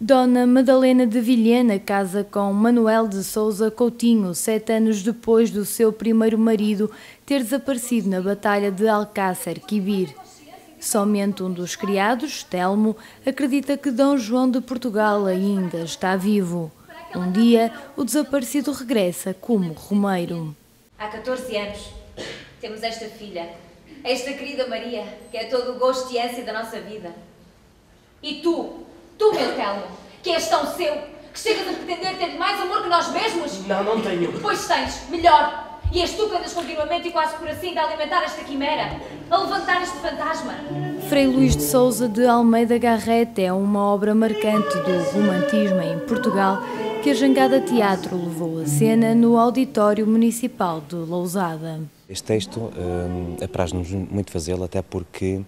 Dona Madalena de Vilhena casa com Manuel de Souza Coutinho, sete anos depois do seu primeiro marido ter desaparecido na Batalha de Alcácer Quibir. Somente um dos criados, Telmo, acredita que Dom João de Portugal ainda está vivo. Um dia, o desaparecido regressa como Romeiro. Há 14 anos, temos esta filha, esta querida Maria, que é todo o gosto e ânsia da nossa vida. E tu, Tu, meu Telmo, que és tão seu, que chegas a pretender ter mais amor que nós mesmos? Não, não tenho. Pois tens, melhor. E és tu que andas continuamente e quase por assim de alimentar esta quimera, a levantar este fantasma. Frei Luís de Souza de Almeida Garrete é uma obra marcante do romantismo em Portugal que a Jangada Teatro levou a cena no Auditório Municipal de Lousada. Este texto hum, apraz-nos muito fazê-lo, até porque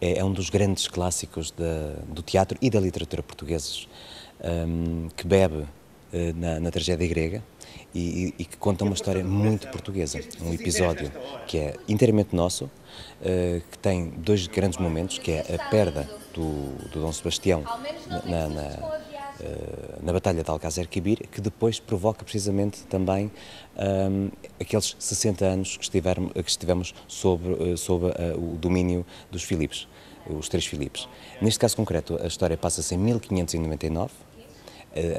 é, é um dos grandes clássicos do teatro e da literatura portugueses, um, que bebe uh, na, na, tragédia grega e, e, que conta uma história muito portuguesa. Um episódio que é inteiramente nosso, uh, que tem dois grandes momentos, que é a perda do, do Dom Sebastião na, na na Batalha de Alcácer Quibir, que depois provoca precisamente também um, aqueles 60 anos que, estivermos, que estivemos sob, uh, sob uh, o domínio dos Filipes os três Filipes. Neste caso concreto, a história passa-se em 1599,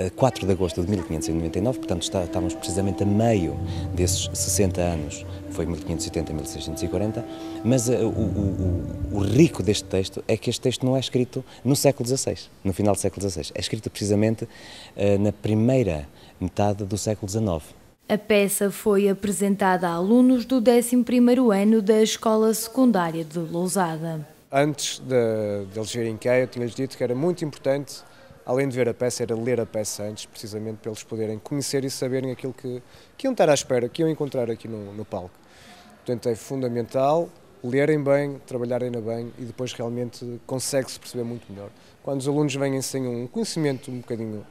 a 4 de agosto de 1599, portanto está, estamos precisamente a meio desses 60 anos, foi 1570 1640, mas uh, o, o, o, rico deste texto é que este texto não é escrito no século XVI, no final do século XVI, é escrito precisamente uh, na primeira metade do século XIX. A peça foi apresentada a alunos do 11º ano da Escola Secundária de Lousada antes de, de eles virem cá, eu tinha-lhes dito que era muito importante, além de ver a peça, era ler a peça antes, precisamente para eles poderem conhecer e saberem aquilo que, que iam estar à espera, que iam encontrar aqui no, no palco. Portanto, é fundamental lerem bem, trabalharem bem e depois realmente consegue-se perceber muito melhor. Quando os alunos vêm sem um conhecimento um bocadinho,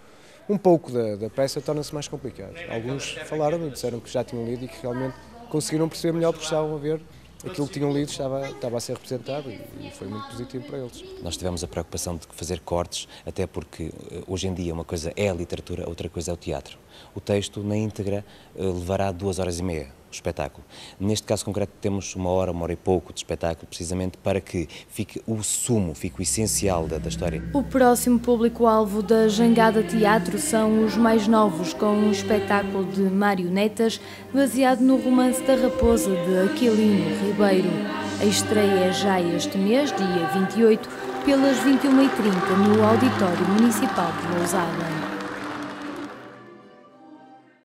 um pouco da, da peça, torna-se mais complicado. Alguns falaram e disseram que já tinham lido e que realmente conseguiram perceber melhor porque estavam a ver aquilo que tinham lido estava, estava a ser representado e, foi muito positivo para eles. Nós tivemos a preocupação de fazer cortes, até porque eh, hoje em dia uma coisa é a literatura, outra coisa é o teatro. O texto, na íntegra, eh, levará duas horas e meia o espetáculo. Neste caso concreto temos uma hora, uma hora e pouco de espetáculo, precisamente para que fique o sumo, fique o essencial da, da história. O próximo público-alvo da Jangada Teatro são os mais novos, com um espetáculo de marionetas baseado no romance da Raposa de Aquilino Ribeiro. A estreia é já este mês, dia 28, pelas 21h30, no Auditório Municipal de Lousada.